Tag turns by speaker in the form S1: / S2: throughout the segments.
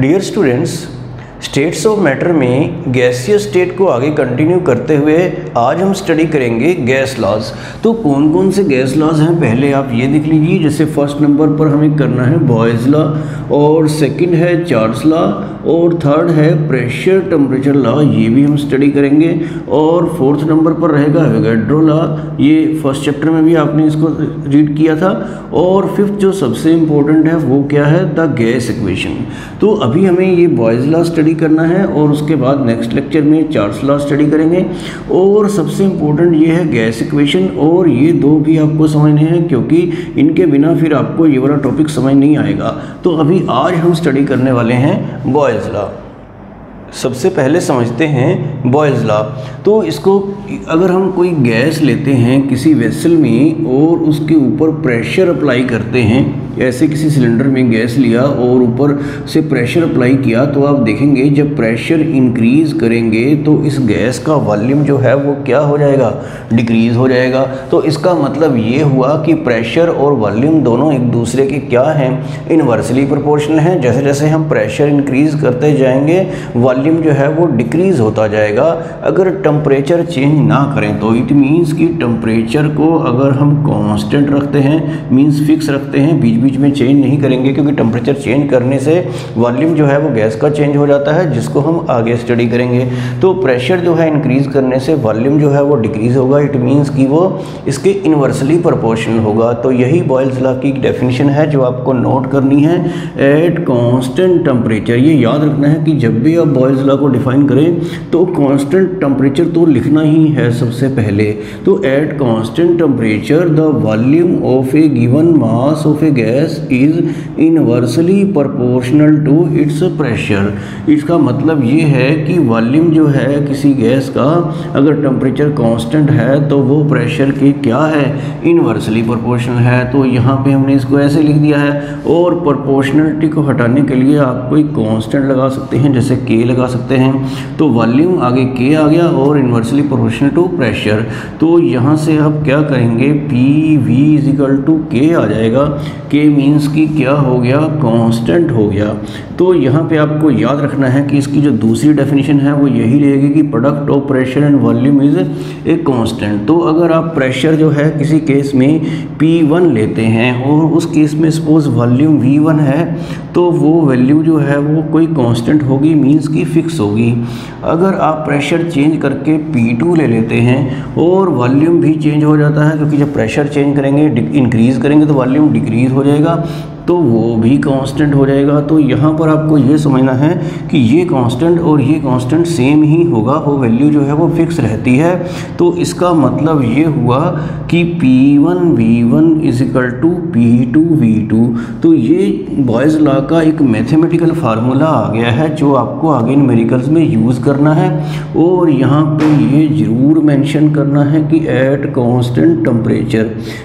S1: Dear students states of matter में gaseous state को आगे कंटिन्यू करते हुए आज हम स्टडी करेंगे गैस लॉज तो कौन कौन से गैस लॉज हैं? पहले आप ये देख लीजिए, जैसे फ़र्स्ट नंबर पर हमें करना है बॉयज़ लॉ और सेकंड है चार्ल्स लॉ और थर्ड है प्रेशर टेम्परेचर लॉ ये भी हम स्टडी करेंगे। और फोर्थ नंबर पर रहेगा वेगेड्रो लॉ ये फ़र्स्ट चैप्टर में भी आपने इसको रीड किया था। और फिफ्थ जो सबसे इम्पोर्टेंट है, वो क्या है? द गैस इक्वेशन तो अभी हमें ये बॉयज़ लॉ स्टडी करना है और उसके बाद नेक्स्ट लेक्चर में चार्ल्स लॉ स्टडी करेंगे। और सबसे इम्पोर्टेंट ये है गैस इक्वेशन और ये दो भी आपको समझने हैं, क्योंकि इनके बिना फिर आपको ये वाला टॉपिक समझ नहीं आएगा। तो अभी आज हम स्टडी करने वाले हैं बॉयज़ लॉ सबसे पहले समझते हैं बॉयज़ लॉ तो इसको अगर हम कोई गैस लेते हैं किसी वेसल में और उसके ऊपर प्रेशर अप्लाई करते हैं, ऐसे किसी सिलेंडर में गैस लिया और ऊपर से प्रेशर अप्लाई किया तो आप देखेंगे जब प्रेशर इंक्रीज़ करेंगे तो इस गैस का वॉल्यूम जो है वो क्या हो जाएगा? डिक्रीज़ हो जाएगा। तो इसका मतलब ये हुआ कि प्रेशर और वॉल्यूम दोनों एक दूसरे के क्या हैं? इन्वर्सली प्रोपोर्शनल हैं। जैसे जैसे हम प्रेशर इंक्रीज़ करते जाएँगे वॉल्यूम जो है वो डिक्रीज़ होता जाएगा। अगर टम्परेचर चेंज ना करें तो इट मीन्स कि टम्परेचर को अगर हम कॉन्स्टेंट रखते हैं मीन्स फिक्स रखते हैं बीच बीच में चेंज नहीं करेंगे, क्योंकि टेम्परेचर चेंज करने से वॉल्यूम जो है वो गैस का चेंज हो जाता है, जिसको हम आगे स्टडी करेंगे। तो प्रेशर जो है इंक्रीज़ करने से वॉल्यूम जो है वो डिक्रीज़ होगा। इट मीन्स कि वो इसके इन्वर्सली प्रोपोर्शनल होगा। तो यही बॉयल्स लॉ की डेफिनेशन है, जो आपको नोट करनी है, एट कॉन्स्टेंट टेम्परेचर। ये याद रखना है कि जब भी आप बॉयल्स लॉ को डिफाइन करें तो कॉन्स्टेंट टेम्परेचर तो लिखना ही है सबसे पहले। तो at constant temperature the volume of a given mass of a gas is inversely proportional to its pressure इसका मतलब ये है कि वॉल्यूम जो है किसी गैस का, अगर टेम्परेचर कांस्टेंट है तो वो प्रेशर के क्या है? इनवर्सली प्रोपोर्शनल है। तो यहाँ पे हमने इसको ऐसे लिख दिया है। और प्रोपोर्शनलिटी को हटाने के लिए आप कोई कांस्टेंट लगा सकते हैं, जैसे के लगा सकते हैं। तो वॉल्यूम आगे के आ गया और इन्वर्सली प्रोपोर्शनल टू प्रेशर तो यहाँ से आप क्या करेंगे? पी वी इजिकल टू के आ जाएगा। के मीन्स कि क्या हो गया? कांस्टेंट हो गया। तो यहाँ पे आपको याद रखना है कि इसकी जो दूसरी डेफिनेशन है, वो यही रहेगी कि product of pressure and volume is a constant तो अगर आप प्रेशर जो है किसी केस में P1 लेते हैं और उस केस में सपोज़ वॉल्यूम V1 है तो वो वैल्यू जो है वो कोई कांस्टेंट होगी। मींस की फिक्स होगी। अगर आप प्रेशर चेंज करके P2 ले लेते हैं और वॉल्यूम भी चेंज हो जाता है, क्योंकि जब प्रेशर चेंज करेंगे इंक्रीज़ करेंगे तो वॉल्यूम डिक्रीज़ हो जाएगा। तो वो भी कांस्टेंट हो जाएगा। तो यहाँ पर आपको ये समझना है कि ये कांस्टेंट और ये कांस्टेंट सेम ही होगा। वो वैल्यू जो है वो फिक्स रहती है। तो इसका मतलब ये हुआ कि P1 one V one is equal to P two V two तो ये बॉयज़ लॉ का एक मैथमेटिकल फार्मूला आ गया है, जो आपको आगे इन मेरिकल्स में यूज़ करना है। और यहाँ पे ये ज़रूर मेंशन करना है कि एट कांस्टेंट टम्परेचर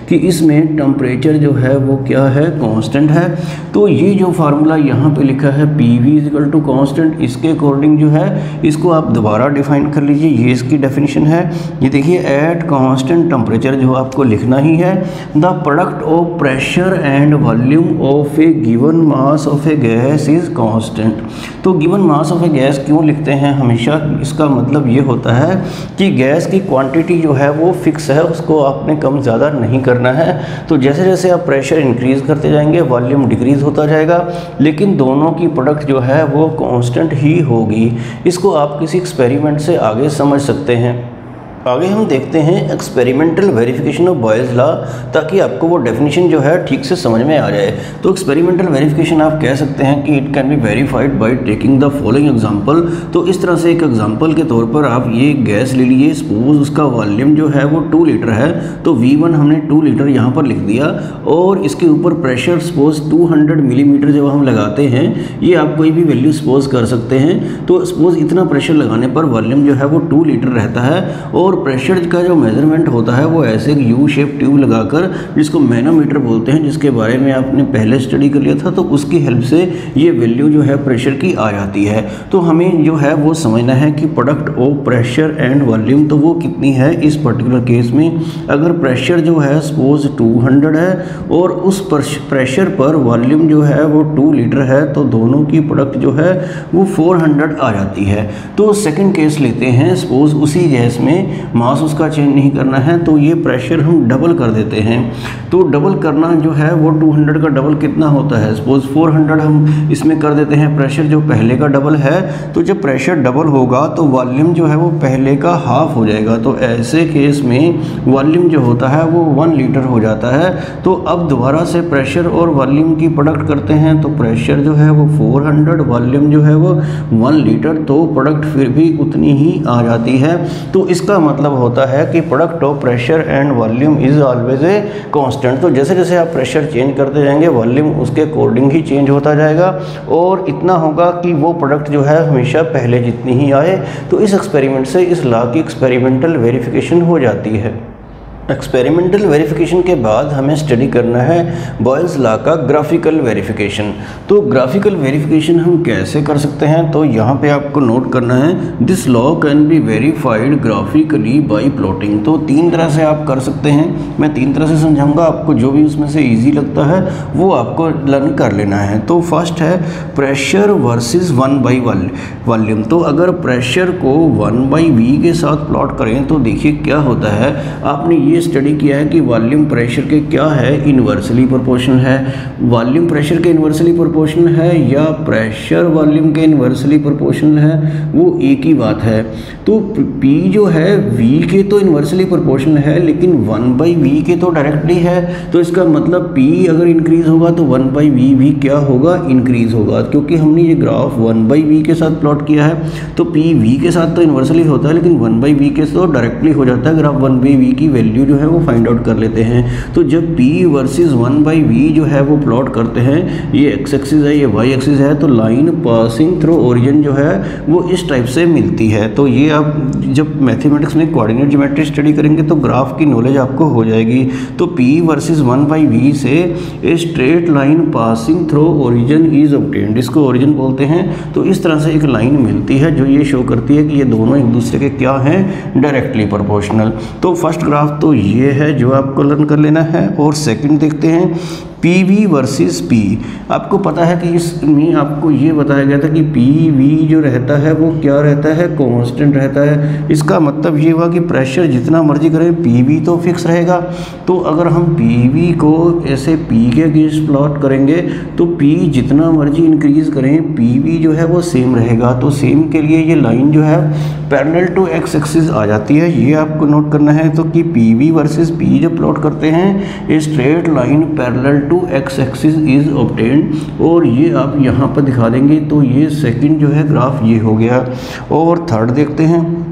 S1: कि इसमें टम्परेचर जो है वो क्या है? कांस्टेंट है तो ये जो फार्मूला यहाँ पे लिखा है P V is equal to constant इसके अकॉर्डिंग जो है, इसको आप दोबारा डिफाइन कर लीजिए, ये इसकी डेफिनेशन है। ये देखिए एट कॉन्स्टेंट टेम्परेचर जो आपको लिखना ही है the product of pressure and volume of a given mass of a gas is constant तो given mass of a gas क्यों लिखते हैं हमेशा? इसका मतलब ये होता है कि गैस की क्वांटिटी जो है, वो फिक्स है, उसको आपने कम ज़्यादा नहीं करना है। तो जैसे जैसे आप प्रेशर इंक्रीज़ करते जाएँगे वॉल्यूम डिक्रीज़ होता जाएगा, लेकिन दोनों की प्रोडक्ट जो है वो कांस्टेंट ही होगी। इसको आप किसी एक्सपेरिमेंट से आगे समझ सकते हैं। आगे हम देखते हैं experimental verification of Boyle's law ताकि आपको वो डेफिनेशन जो है ठीक से समझ में आ जाए। तो एक्सपेरिमेंटल वेरिफिकेशन आप कह सकते हैं कि it can be verified by taking the following example तो इस तरह से एक एग्जांपल के तौर पर आप ये गैस ले लीजिए सपोज़ उसका वॉल्यूम जो है वो टू लीटर है तो वी वन हमने टू लीटर यहाँ पर लिख दिया और इसके ऊपर pressure suppose two hundred millimetre जब हम लगाते हैं, ये आप कोई भी वैल्यू सपोज़ कर सकते हैं। तो सपोज़ इतना प्रेशर लगाने पर वॉल्यूम जो है वो टू लीटर रहता है और और प्रेशर का जो मेज़रमेंट होता है, वो ऐसे यू शेप ट्यूब लगाकर, जिसको मैनोमीटर बोलते हैं, जिसके बारे में आपने पहले स्टडी कर लिया था तो उसकी हेल्प से ये वैल्यू जो है प्रेशर की आ जाती है। तो हमें जो है वो समझना है कि product of pressure and volume तो वो कितनी है इस पर्टिकुलर केस में? अगर प्रेशर जो है सपोज़ 200 है, और उस प्रेशर पर वॉल्यूम जो है, वो 2 लीटर है तो दोनों की प्रोडक्ट जो है, वो 400 आ जाती है। तो सेकंड केस लेते हैं सपोज़ उसी गैस में मास उसका चेंज नहीं करना है तो ये प्रेशर हम डबल कर देते हैं। तो डबल करना जो है, वो 200 का डबल कितना होता है? सपोज़ 400 हम इसमें कर देते हैं प्रेशर जो पहले का डबल है तो जब प्रेशर डबल होगा तो वॉल्यूम जो है, वो पहले का हाफ़ हो जाएगा। तो ऐसे केस में वॉल्यूम जो होता है, वो वन लीटर हो जाता है। तो अब दोबारा से प्रेशर और वॉल्यूम की प्रोडक्ट करते हैं तो प्रेशर जो है, वो 400 वॉल्यूम जो है, वो वन लीटर तो प्रोडक्ट फिर भी उतनी ही आ जाती है। तो इसका मतलब होता है कि product of pressure and volume is always a constant तो जैसे जैसे आप प्रेशर चेंज करते जाएँगे वॉल्यूम उसके अकॉर्डिंग ही चेंज होता जाएगा और इतना होगा कि वो प्रोडक्ट जो है हमेशा पहले जितनी ही आए। तो इस एक्सपेरिमेंट से इस ला की एक्सपेरिमेंटल वेरिफिकेशन हो जाती है। एक्सपेरिमेंटल वेरिफिकेशन के बाद हमें स्टडी करना है बॉयल्स लॉ का ग्राफिकल वेरिफिकेशन तो ग्राफिकल वेरिफिकेशन हम कैसे कर सकते हैं? तो यहाँ पे आपको नोट करना है this law can be verified graphically by plotting तो तीन तरह से आप कर सकते हैं। मैं तीन तरह से समझाऊँगा, आपको जो भी उसमें से ईजी लगता है, वो आपको लर्न कर लेना है। तो फ़र्स्ट है pressure versus one by volume तो अगर प्रेशर को वन बाई वी के साथ प्लॉट करें तो देखिए क्या होता है। आपने ये स्टडी किया है कि वॉल्यूम प्रेशर के क्या है? इन्वर्सली प्रोपोर्शनल है। वॉल्यूम प्रेशर के इन्वर्सली प्रोपोर्शनल है या प्रेशर वॉल्यूम के इन्वर्सली प्रोपोर्शनल है? वो एक ही बात है। तो P जो है, V के तो इन्वर्सली प्रोपोर्शनल है, लेकिन वन बाई वी के तो डायरेक्टली है। तो इसका मतलब P अगर इंक्रीज होगा तो वन बाई वी भी क्या होगा? इंक्रीज होगा। क्योंकि हमने ये ग्राफ वन बाई वी के साथ प्लॉट किया है तो P V के साथ तो इन्वर्सली होता है, लेकिन वन बाई वी के तो डायरेक्टली हो जाता है। अगर आप वन बाई वी की वैल्यू वैल्यू जो है वो फाइंड आउट कर लेते हैं। तो जब P versus one by V जो है वो प्लॉट करते हैं, ये एक्स एक्सिस है, ये वाई एक्सिस है तो लाइन पासिंग थ्रू ओरिजिन जो है वो इस टाइप से मिलती है। तो ये आप जब मैथमेटिक्स में कोऑर्डिनेट ज्योमेट्री स्टडी करेंगे तो ग्राफ की नॉलेज आपको हो जाएगी। तो p versus one by V से straight line passing through origin is obtained इसको ओरिजिन बोलते हैं। तो इस तरह से एक लाइन मिलती है जो ये शो करती है कि ये दोनों एक दूसरे के क्या हैं डायरेक्टली प्रोपोर्शनल तो फ़र्स्ट ग्राफ तो ये है जो आपको लर्न कर लेना है और सेकंड देखते हैं। पी वी वर्सेस पी आपको पता है कि इसमें आपको ये बताया गया था कि पी वी जो रहता है, वो क्या रहता है? कांस्टेंट रहता है। इसका मतलब ये हुआ कि प्रेशर जितना मर्ज़ी करें पी वी तो फिक्स रहेगा। तो अगर हम पी वी को ऐसे पी के अगेंस्ट प्लॉट करेंगे तो पी जितना मर्ज़ी इंक्रीज करें पी वी जो है वो सेम रहेगा। तो सेम के लिए ये लाइन जो है पैरेलल टू एक्स एक्सिस आ जाती है। ये आपको नोट करना है। तो कि पी वी वर्सेज पी जब प्लॉट करते हैं, ये straight line parallel to X axis is obtained और ये आप यहाँ पर दिखा देंगे तो ये सेकंड जो है ग्राफ ये हो गया। और थर्ड देखते हैं।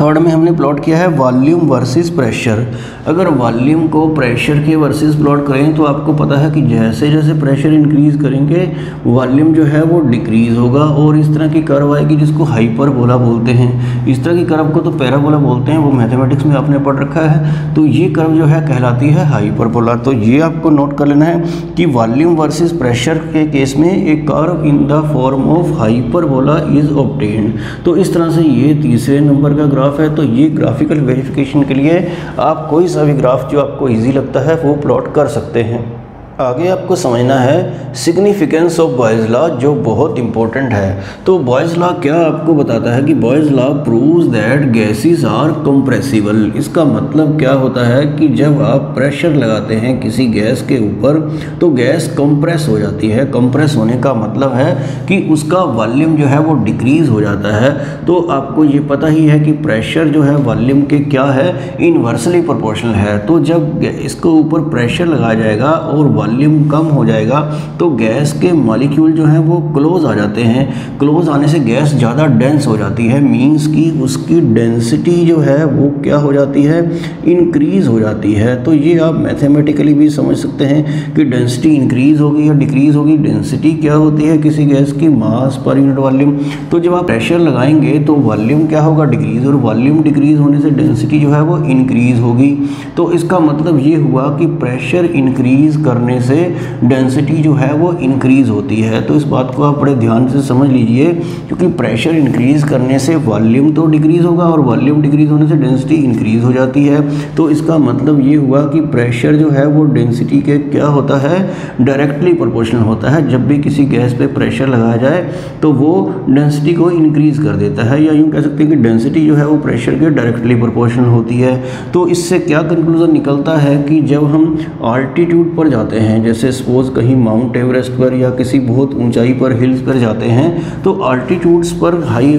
S1: थर्ड में हमने प्लॉट किया है वॉल्यूम वर्सेस प्रेशर अगर वॉल्यूम को प्रेशर के वर्सेस प्लॉट करें तो आपको पता है कि जैसे जैसे प्रेशर इंक्रीज करेंगे वॉल्यूम जो है वो डिक्रीज होगा और इस तरह की कर्व आएगी जिसको हाइपर बोला बोलते हैं. इस तरह की कर्व को तो पैराबोला बोलते हैं, वो मैथमेटिक्स में आपने पढ़ रखा है. तो ये कर्व जो है कहलाती है हाइपर बोला तो ये आपको नोट कर लेना है कि वॉल्यूम वर्सेज प्रेशर के केस में एक curve in the form of hyperbola is obtained तो इस तरह से ये तीसरे नंबर का है तो ये ग्राफिकल वेरिफिकेशन के लिए आप कोई सा भी ग्राफ जो आपको ईजी लगता है, वो प्लॉट कर सकते हैं। आगे आपको समझना है सिग्निफिकेंस ऑफ़ बॉयज़ लॉ जो बहुत इंपॉर्टेंट है। तो बॉयज़ लॉ क्या आपको बताता है कि Boyle's law proves that gases are compressible इसका मतलब क्या होता है कि जब आप प्रेशर लगाते हैं किसी गैस के ऊपर तो गैस कंप्रेस हो जाती है। कंप्रेस होने का मतलब है कि उसका वॉल्यूम जो है वो डिक्रीज़ हो जाता है। तो आपको ये पता ही है कि प्रेशर जो है वॉल्यूम के क्या है? इनवर्सली प्रोपोर्शनल है। तो जब इसके ऊपर प्रेशर लगाया जाएगा और वॉल्यूम कम हो जाएगा तो गैस के मॉलिक्यूल जो हैं वो क्लोज आ जाते हैं। क्लोज आने से गैस ज़्यादा डेंस हो जाती है मींस कि उसकी डेंसिटी जो है वो क्या हो जाती है? इंक्रीज़ हो जाती है। तो ये आप मैथमेटिकली भी समझ सकते हैं कि डेंसिटी इंक्रीज़ होगी या डिक्रीज़ होगी डेंसिटी क्या होती है किसी गैस की? मास पर यूनिट वॉल्यूम तो जब आप प्रेशर लगाएँगे तो वॉल्यूम क्या होगा? डिक्रीज़ और वॉल्यूम डिक्रीज़ होने से डेंसिटी जो है वो इंक्रीज़ होगी। तो इसका मतलब ये हुआ कि प्रेशर इंक्रीज़ करने से डेंसिटी जो है वो इंक्रीज़ होती है। तो इस बात को आप बड़े ध्यान से समझ लीजिए, क्योंकि प्रेशर इंक्रीज़ करने से वॉल्यूम तो डिक्रीज़ होगा और वॉल्यूम डिक्रीज़ होने से डेंसिटी इंक्रीज़ हो जाती है। तो इसका मतलब ये हुआ कि प्रेशर जो है वो डेंसिटी के क्या होता है? डायरेक्टली प्रोपोर्शनल होता है। जब भी किसी गैस पे प्रेशर लगाया जाए तो वो डेंसिटी को इंक्रीज़ कर देता है, या यूँ कह सकते हैं कि डेंसिटी जो है वो प्रेशर के डायरेक्टली प्रोपोर्शनल होती है। तो इससे क्या कंक्लूज़न निकलता है कि जब हम आल्टीट्यूड पर जाते हैं। जैसे सपोज़ कहीं माउंट एवरेस्ट पर या किसी बहुत ऊंचाई पर हिल्स पर जाते हैं तो आल्टीट्यूड्स पर हाई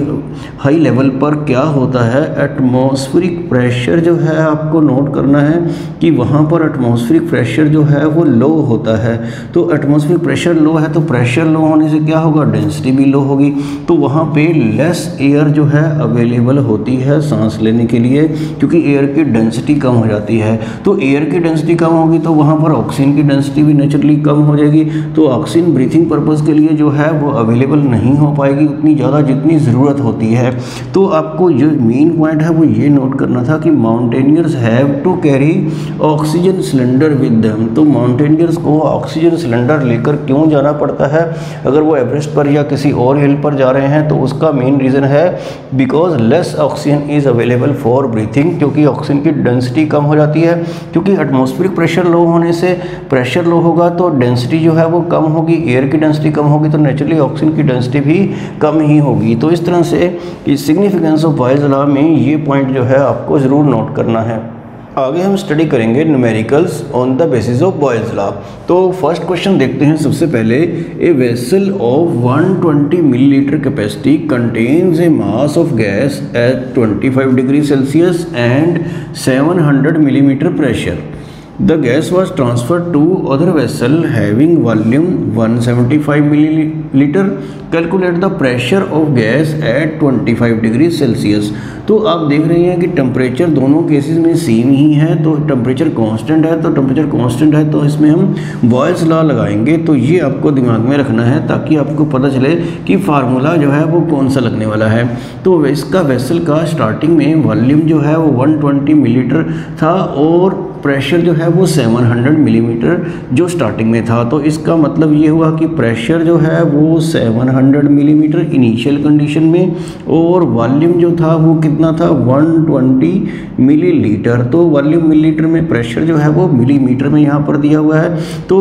S1: हाई लेवल पर क्या होता है? एटमॉस्फेरिक प्रेशर जो है आपको नोट करना है कि वहाँ पर एटमॉस्फेरिक प्रेशर जो है वो लो होता है। तो एटमॉस्फेरिक प्रेशर लो है तो प्रेशर लो होने से क्या होगा? डेंसिटी भी लो होगी। तो वहाँ पे लेस एयर जो है अवेलेबल होती है सांस लेने के लिए, क्योंकि एयर की डेंसिटी कम हो जाती है। तो एयर की डेंसिटी कम होगी तो वहाँ पर ऑक्सीजन की डेंसिटी भी नेचुरली कम हो जाएगी तो ऑक्सीजन ब्रीथिंग पर्पज़ के लिए जो है वो अवेलेबल नहीं हो पाएगी, उतनी ज़्यादा जितनी ज़रूरत होती है। तो आपको जो मेन पॉइंट है वो ये नोट करना था कि mountaineers have to carry oxygen cylinder with them तो माउंटेनियर्स को ऑक्सीजन सिलेंडर लेकर क्यों जाना पड़ता है? अगर वो एवरेस्ट पर या किसी और हिल पर जा रहे हैं तो उसका मेन रीज़न है because less oxygen is available for breathing क्योंकि ऑक्सीजन की डेंसिटी कम हो जाती है, क्योंकि एटमॉस्फेरिक प्रेशर लो होने से प्रेशर लो होगा तो डेंसिटी जो है वो कम होगी एयर की डेंसिटी कम होगी तो नेचुरली ऑक्सीजन की डेंसिटी भी कम ही होगी। तो इस तरह से सिग्निफिकेंस ऑफ़ बॉयज़ लॉ में ये पॉइंट जो है आपको ज़रूर नोट करना है। आगे हम स्टडी करेंगे numericals on the basis of Boyle's law तो फ़र्स्ट क्वेश्चन देखते हैं सबसे पहले a vessel of 120 millilitre capacity contains a mass of gas at 25 degree Celsius and 700 millimetre pressure The gas was transferred to other vessel having volume 175 milliliter. Calculate the pressure of gas at 25 degree Celsius तो आप देख रहे हैं कि temperature दोनों cases में same ही है तो टेम्परेचर कांस्टेंट है तो टेम्परेचर कांस्टेंट है तो इसमें हम बॉयल्स लॉ लगाएँगे। तो ये आपको दिमाग में रखना है ताकि आपको पता चले कि फार्मूला जो है वो कौन सा लगने वाला है। तो इसका वेसल का स्टार्टिंग में वॉल्यूम जो है वो वन 120 मिलीलीटर था और प्रेशर जो है वो 700 मिलीमीटर जो स्टार्टिंग में था। तो इसका मतलब ये हुआ कि प्रेशर जो है वो 700 मिलीमीटर इनिशियल कंडीशन में और वॉल्यूम जो था वो कितना था? 120 मिलीलीटर तो वॉल्यूम मिलीलीटर में प्रेशर जो है वो मिलीमीटर में यहाँ पर दिया हुआ है। तो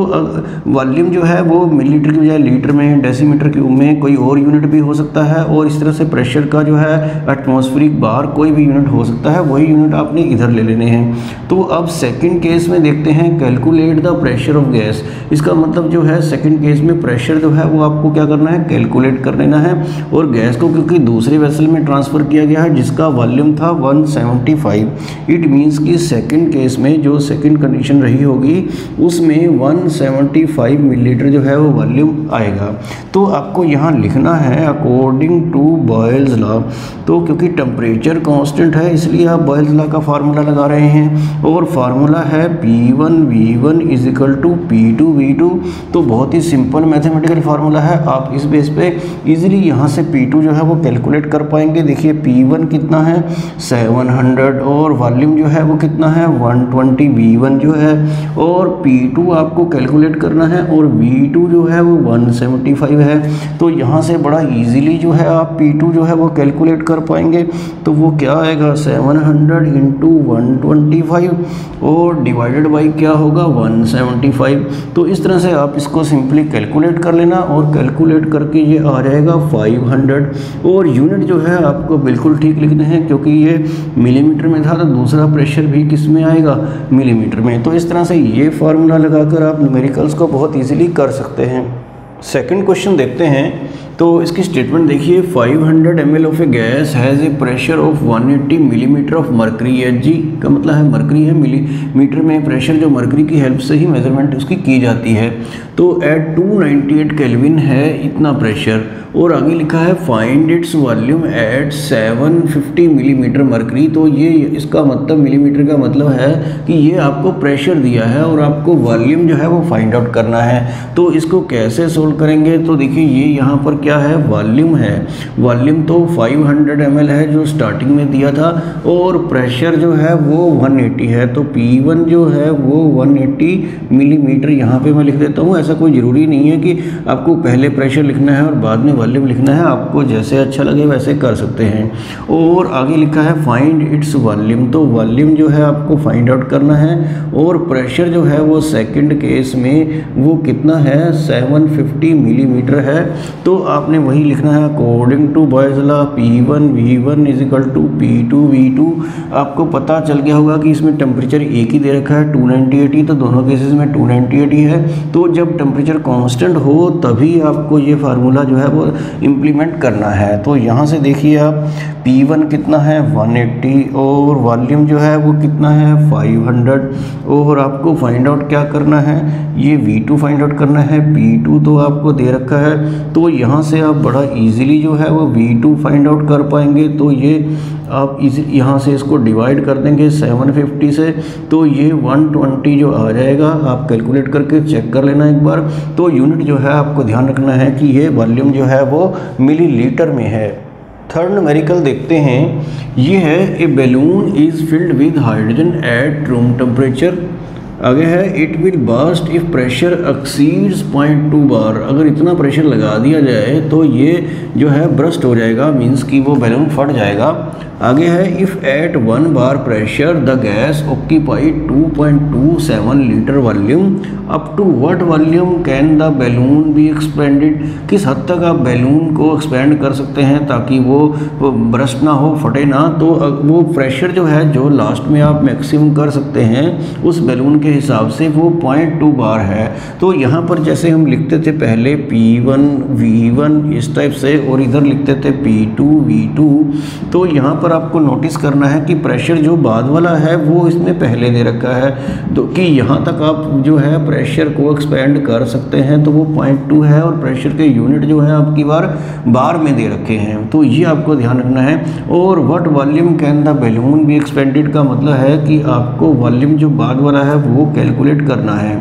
S1: वॉल्यूम जो है वो मिलीलीटर की बजाय लीटर में डेसीमीटर क्यूब में कोई और यूनिट भी हो सकता है और इस तरह से प्रेशर का जो है एटमॉस्फेरिक बार कोई भी यूनिट हो सकता है, वही यूनिट आपने इधर ले लेने हैं। तो अब सेकंड केस में देखते हैं calculate the pressure of gas इसका मतलब जो है सेकंड केस में प्रेशर जो है, वो आपको क्या करना है? कैलकुलेट कर लेना है। और गैस को क्योंकि दूसरे वेसल में ट्रांसफ़र किया गया है, जिसका वॉल्यूम था 175 इट मीन्स कि सेकंड केस में जो सेकंड कंडीशन रही होगी, उसमें 175 मिलीलीटर जो है, वो वॉल्यूम आएगा। तो आपको यहाँ लिखना है अकॉर्डिंग टू बॉयल्स लॉ तो क्योंकि टेम्परेचर कॉन्स्टेंट है, इसलिए आप बॉयल्स लॉ का फार्मूला लगा रहे हैं। और फार्मूला है P one V one is equal to P two V two तो बहुत ही सिंपल मैथमेटिकल फार्मूला है। आप इस बेस पे इजीली यहाँ से पी टू जो है वो कैलकुलेट कर पाएँगे। देखिए पी वन कितना है? 700 और वॉल्यूम जो है वो कितना है? 120 वी वन जो है। और पी टू आपको कैलकुलेट करना है और वी टू जो है वो 175 है। तो यहाँ से बड़ा इजीली जो है आप पी टू जो है वो कैलकुलेट कर पाएँगे। तो वो क्या आएगा? सेवन हंड्रेड इंटू वन और डिवाइडेड बाई क्या होगा? 175 तो इस तरह से आप इसको सिंपली कैलकुलेट कर लेना और कैलकुलेट करके ये आ जाएगा 500 और यूनिट जो है, आपको बिल्कुल ठीक लिखने हैं क्योंकि ये मिलीमीटर में था तो दूसरा प्रेशर भी किसमें आएगा? मिलीमीटर में. तो इस तरह से ये फार्मूला लगाकर आप न्यूमेरिकल्स को बहुत ईजिली कर सकते हैं. सेकेंड क्वेश्चन देखते हैं. तो इसकी स्टेटमेंट देखिए 500 hundred M L of a gas has a pressure of 180 eighty millimetre of mercury H G का मतलब है मरकरी है मिलीमीटर में प्रेशर जो मरकरी की हेल्प से ही मेज़रमेंट उसकी की जाती है। तो एट 298 केल्विन है इतना प्रेशर और आगे लिखा है find its volume at 750 millimetre mercury तो ये, इसका मतलब मिलीमीटर का मतलब है कि ये आपको प्रेशर दिया है और आपको वॉल्यूम जो है वो फाइंड आउट करना है। तो इसको कैसे सोल्व करेंगे? तो देखिए, ये यहाँ पर क्या है? वॉल्यूम है। वॉल्यूम तो 500 हंड्रेड है जो स्टार्टिंग में दिया था और प्रेशर जो है वो 180 है। तो P1 जो है वो 180 मिलीमीटर यहाँ पे मैं लिख देता हूँ। ऐसा कोई ज़रूरी नहीं है कि आपको पहले प्रेशर लिखना है और बाद में वॉल्यूम लिखना है। आपको जैसे अच्छा लगे वैसे कर सकते हैं। और आगे लिखा है, फाइंड इट्स वॉल्यूम। तो वॉल्यूम जो है आपको फाइंड आउट करना है और प्रेशर जो है वो सेकंड केस में वो कितना है? 750 मिलीमीटर है। तो आपने वही लिखना है according to Boyle's law P one V one is equal to P two V two आपको पता चल गया होगा कि इसमें टेम्परेचर एक ही दे रखा है टू नाइन्टी तो दोनों केसेस में टू नाइन्टी है तो जब टेम्परेचर कांस्टेंट हो, तभी आपको ये फार्मूला जो है वो इम्प्लीमेंट करना है। तो यहाँ से देखिए आप P1 कितना है? 180 और वॉल्यूम जो है वो कितना है? 500 और आपको फाइंड आउट क्या करना है? ये V2 फाइंड आउट करना है। P2 तो आपको दे रखा है। तो यहाँ से आप बड़ा इजीली जो है वो V2 फाइंड आउट कर पाएँगे। तो ये आप इस, यहाँ से इसको डिवाइड कर देंगे 750 से। तो ये 120 जो आ जाएगा, आप कैलकुलेट करके चेक कर लेना एक बार। तो यूनिट जो है आपको ध्यान रखना है कि ये वॉल्यूम जो है वो मिलीलीटर में है। थर्ड न्यूमेरिकल देखते हैं। ये है a balloon is filled with hydrogen at room temperature आगे है it will burst if pressure exceeds point two bar अगर इतना प्रेशर लगा दिया जाए तो ये जो है ब्रस्ट हो जाएगा मीन्स कि वो बैलून फट जाएगा। आगे है if at one bar pressure the gas occupy 2.27 litre volume up to what volume can the balloon be expanded किस हद तक आप बैलून को एक्सपेंड कर सकते हैं ताकि वो, वो ब्रस्ट ना हो फटे ना? तो वो प्रेशर जो है जो लास्ट में आप मैक्सिमम कर सकते हैं उस बैलून के हिसाब से वो पॉइंट टू बार है। तो यहाँ पर जैसे हम लिखते थे पहले पी वन वी वन इस टाइप से, और इधर लिखते थे पी टू वी टू तो यहाँ पर आपको नोटिस करना है कि प्रेशर जो बाद वाला है, वो इसमें पहले दे रखा है। तो कि यहाँ तक आप जो है प्रेशर को एक्सपेंड कर सकते हैं तो वो पॉइंट टू है, और प्रेशर के यूनिट जो है आपकी बार बार में दे रखे हैं। तो ये आपको ध्यान रखना है। और what volume can the balloon भी एक्सपेंडेड का मतलब है कि आपको वॉल्यूम जो बाद वाला है, वो कैलकुलेट करना है।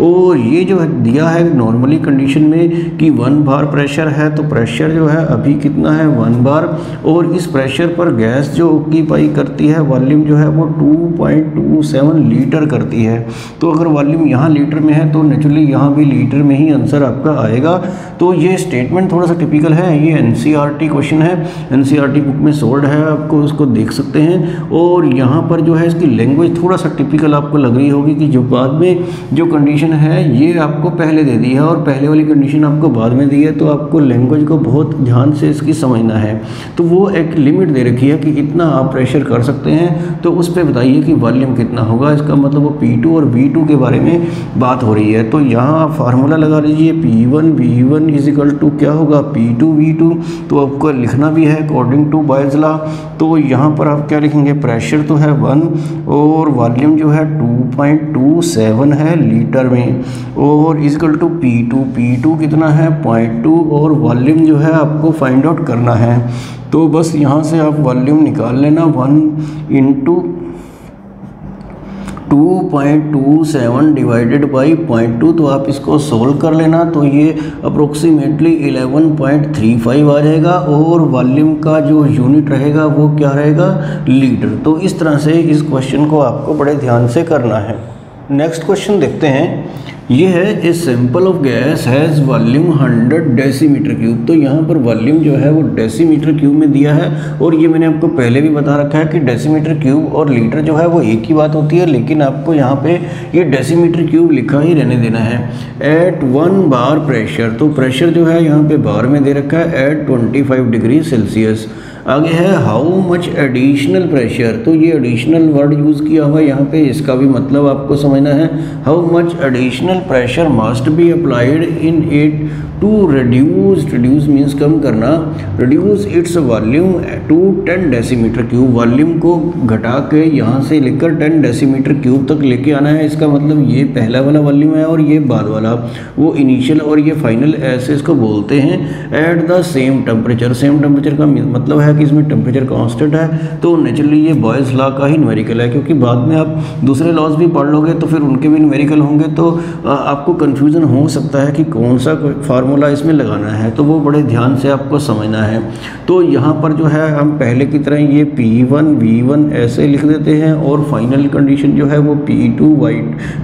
S1: और ये जो है दिया है नॉर्मली कंडीशन में कि वन बार प्रेशर है तो प्रेशर जो है अभी कितना है? वन बार और इस प्रेशर पर गैस जो ऑक्यूपाई करती है वॉल्यूम जो है वो 2.27 लीटर करती है। तो अगर वॉल्यूम यहाँ लीटर में है तो नेचुरली यहाँ भी लीटर में ही आंसर आपका आएगा। तो ये स्टेटमेंट थोड़ा सा टिपिकल है, ये एन क्वेश्चन है। एन बुक में सोल्ड है, आपको उसको देख सकते हैं। और यहाँ पर जो है इसकी लैंग्वेज थोड़ा सा टिपिकल आपको लग रही होगी कि जो बाद में जो कंडीशन है, ये आपको पहले दे दी है और पहले वाली कंडीशन आपको बाद में दी है तो आपको लैंग्वेज को बहुत ध्यान से इसकी समझना है। तो वो एक लिमिट दे रखी है कि इतना आप प्रेशर कर सकते हैं। तो उस पर बताइए कि वॉल्यूम कितना होगा। इसका मतलब वो P2 और V2 के बारे में बात हो रही है। तो यहाँ आप फार्मूला लगा लीजिए P one V one equal to क्या होगा? P2 V2 तो आपको लिखना भी है अकॉर्डिंग टू बॉयज़ ला तो यहाँ पर आप क्या लिखेंगे? प्रेशर तो है वन और वॉल्यूम जो है टू है लीटर में, और इजिकल टू P2 P2 कितना है? पॉइंट टू, और वॉल्यूम जो है आपको फाइंड आउट करना है। तो बस यहाँ से आप वॉल्यूम निकाल लेना, one into two point two seven divided by point two तो आप इसको सोल्व कर लेना तो ये approximately eleven point three five आ जाएगा, और वॉल्यूम का जो यूनिट रहेगा वो क्या रहेगा? लीटर। तो इस तरह से इस क्वेश्चन को आपको बड़े ध्यान से करना है। नेक्स्ट क्वेश्चन देखते हैं। ये है a sample of gas has volume 100 decimetre cube तो यहाँ पर वॉल्यूम जो है वो डेसीमीटर क्यूब में दिया है और ये मैंने आपको पहले भी बता रखा है कि डेसीमीटर क्यूब और लीटर जो है वो एक ही बात होती है, लेकिन आपको यहाँ पे ये डेसीमीटर क्यूब लिखा ही रहने देना है। एट वन बार प्रेशर तो प्रेशर जो है यहाँ पर बार में दे रखा है एट ट्वेंटी डिग्री सेल्सियस आगे है हाउ मच एडिशनल प्रेशर तो ये एडिशनल वर्ड यूज़ किया हुआ है, यहाँ पे इसका भी मतलब आपको समझना है how much additional pressure must be applied in it to reduce reduce means कम करना reduce its volume to 10 decimetre cube volume को घटा के यहाँ से लेकर 10 डेसीमीटर क्यूब तक लेके आना है। इसका मतलब ये पहला वाला वॉल्यूम है और ये बाद वाला। वो इनिशियल और ये फाइनल ऐसे इसको बोलते हैं। At the same temperature same temperature का मतलब है कि इसमें टेम्परेचर कॉन्स्टेंट है। तो नेचुरली ये बॉयज़ लॉ का ही न्यूमेरिकल है, क्योंकि बाद में आप दूसरे लॉज भी पढ़ लोगे तो फिर उनके भी न्यूमेरिकल होंगे। तो आपको कन्फ्यूज़न हो सकता है कि कौन सा फार्मूला इसमें लगाना है तो वो बड़े ध्यान से आपको समझना है। तो यहाँ पर जो है, हम पहले की तरह ये पी वन वी वन ऐसे लिख देते हैं और फाइनल कंडीशन जो है वो P two Y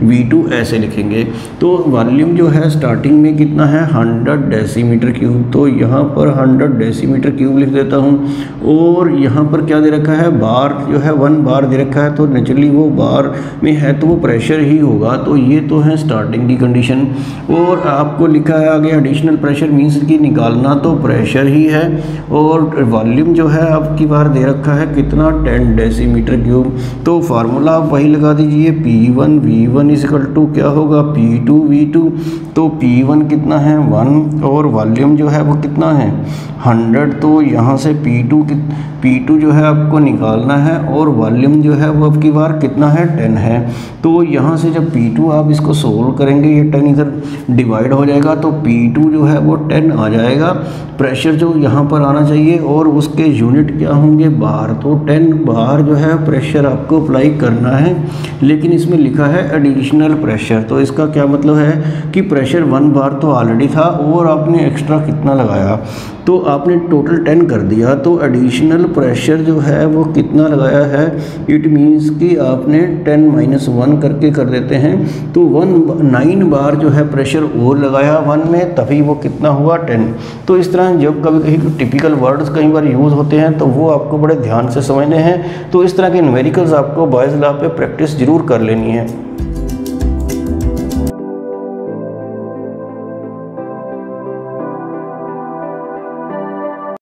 S1: V two ऐसे लिखेंगे। तो वॉल्यूम जो है स्टार्टिंग में कितना है? हंड्रेड डेसीमीटर क्यूब तो यहाँ पर हंड्रेड डेसीमीटर क्यूब लिख देता हूँ और यहाँ पर क्या दे रखा है? बार जो है वन बार दे रखा है। तो नेचुरली वो बार में है तो वो प्रेशर ही होगा। तो ये तो है स्टार्टिंग की कंडीशन और आपको लिखा है आगे एडिशनल प्रेशर मीन्स कि निकालना तो प्रेशर ही है और वॉल्यूम जो है आपकी बार दे रखा है कितना 10 डेसीमीटर क्यूब तो फार्मूला आप वही लगा दीजिए P one V one equal to क्या होगा? पी टू वी टू तो पी वन कितना है? वन और वॉल्यूम जो है वो कितना है? हंड्रेड तो यहाँ से पी टू पी टू जो है आपको निकालना है और वॉल्यूम जो है वो आपकी बार कितना है? टेन है। तो यहाँ से जब पी टू आप इसको सोल्व करेंगे, ये टेन इधर डिवाइड हो जाएगा तो पी टू जो है वो टेन आ जाएगा। प्रेशर जो यहाँ पर आना चाहिए और उसके यूनिट क्या होंगे? बाहर तो टेन बाहर जो है प्रेशर आपको अप्लाई करना है। लेकिन इसमें लिखा है एडिशनल प्रेशर तो इसका क्या मतलब है कि प्रेशर वन बार तो ऑलरेडी था और आपने एक्स्ट्रा कितना लगाया? तो आपने टोटल टेन कर दिया। तो एडिशनल प्रेशर जो है, वो कितना लगाया है? इट मीन्स कि आपने टेन माइनस वन करके कर देते हैं। तो वन नाइन बार जो है प्रेशर और लगाया। वन में तभी वो कितना हुआ? टेन तो इस तरह जब कभी कहीं टिपिकल वर्ड्स कई बार यूज़ होते हैं तो वो आपको बड़े ध्यान से समझने हैं। तो इस तरह के न्यूमेरिकल्स आपको बॉयज़ लॉ पे प्रैक्टिस ज़रूर कर लेनी है।